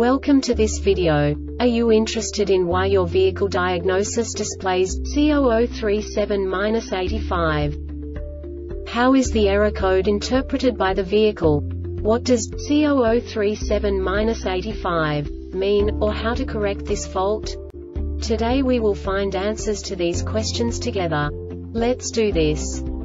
Welcome to this video. Are you interested in why your vehicle diagnosis displays C0037-85? How is the error code interpreted by the vehicle? What does C0037-85 mean, or how to correct this fault? Today we will find answers to these questions together. Let's do this.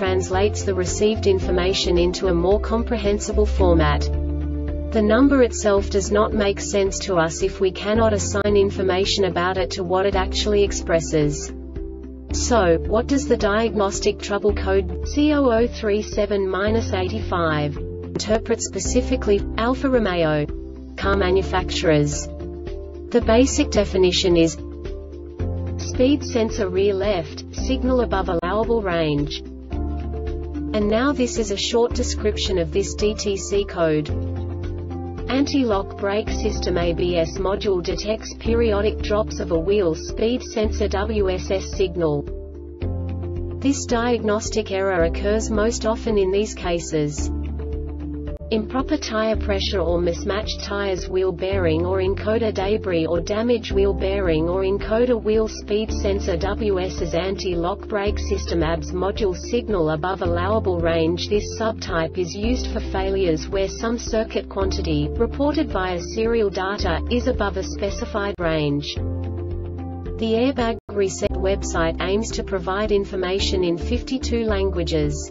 translates the received information into a more comprehensible format. The number itself does not make sense to us if we cannot assign information about it to what it actually expresses. So, what does the diagnostic trouble code C0037-85 interpret specifically Alfa Romeo car manufacturers? The basic definition is speed sensor rear left, signal above allowable range. And now this is a short description of this DTC code. Anti-lock brake system ABS module detects periodic drops of a wheel speed sensor WSS signal. This diagnostic error occurs most often in these cases. Improper tire pressure or mismatched tires wheel bearing or encoder debris or damage wheel bearing or encoder wheel speed sensor WSS anti-lock brake system ABS module signal above allowable range This subtype is used for failures where some circuit quantity, reported via serial data, is above a specified range. The Airbag Reset website aims to provide information in 52 languages.